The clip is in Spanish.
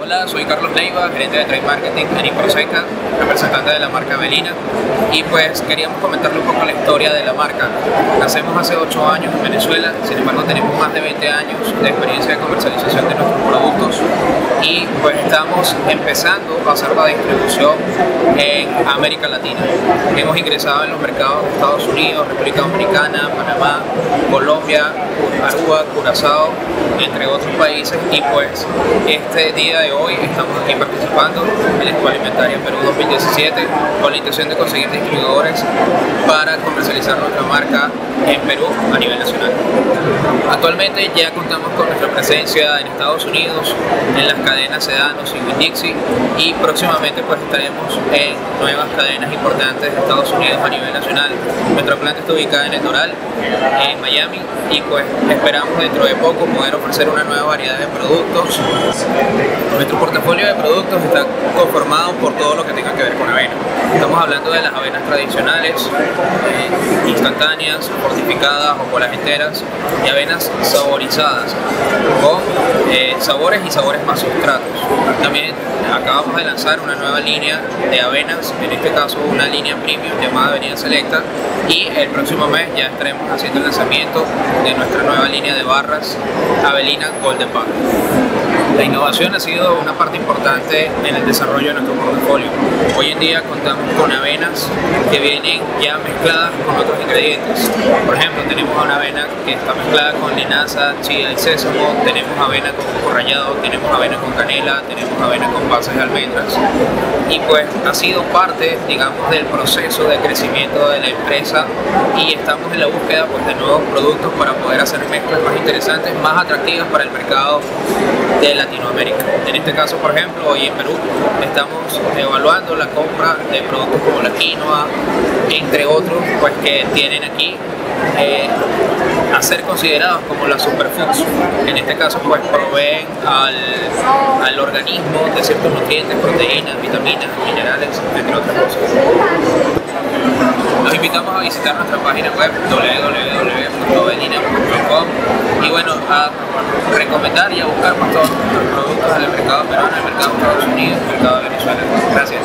Hola, soy Carlos Leiva, gerente de Trade Marketing en Improseca, representante de la marca Belina y pues queríamos comentarle un poco la historia de la marca. Nacemos hace 8 años en Venezuela, sin embargo tenemos más de 20 años de experiencia de comercialización de nuestros productos y pues estamos empezando a hacer la distribución en América Latina. Hemos ingresado en los mercados de Estados Unidos, República Dominicana, Panamá, Colombia, Aruba, Curazao, entre otros países y pues este día de hoy estamos aquí participando en la Expo Alimentaria Perú 2017 con la intención de conseguir distribuidores para comercializar nuestra marca en Perú a nivel nacional. Actualmente ya contamos con nuestra presencia en Estados Unidos, en las cadenas Sedanos y Winn-Dixie y próximamente pues estaremos en nuevas cadenas importantes de Estados Unidos a nivel nacional. Nuestra planta está ubicada en el Doral, en Miami y pues esperamos dentro de poco poder ofrecer una nueva variedad de productos. Nuestro portafolio de productos está conformado por todo lo que tenga que ver con avena. Estamos hablando de las avenas tradicionales, eh, instantáneas, fortificadas o las enteras y avenas saborizadas con eh, sabores y sabores más sustratos. También acabamos de lanzar una nueva línea de avenas, en este caso una línea premium llamada Avenida Selecta y el próximo mes ya estaremos haciendo el lanzamiento de nuestra nueva línea de barras Avelina Golden Bar. La innovación ha sido una parte importante en el desarrollo de nuestro portafolio. Hoy en día contamos con avenas que vienen ya mezcladas con otros ingredientes. Por ejemplo, tenemos avena que está mezclada con linaza, chía y sésamo, tenemos avena con coco rallado, tenemos avena con canela, tenemos avena con pasas de almendras. Y pues ha sido parte, digamos, del proceso de crecimiento de la empresa y estamos en la búsqueda pues, de nuevos productos para poder hacer mezclas más interesantes, más atractivas para el mercado de Latinoamérica. En este caso, por ejemplo, hoy en Perú estamos evaluando la compra de productos como la quinoa, entre otros, pues que tienen aquí eh, ser considerados como las superfoods. En este caso, pues proveen al, al organismo de ciertos nutrientes, proteínas, vitaminas, minerales, entre otras cosas. Los invitamos a visitar nuestra página web www.belina.com y bueno, a recomendar y a buscar más todos nuestros productos del mercado peruano, el mercado de Estados Unidos, el mercado de Venezuela. Gracias.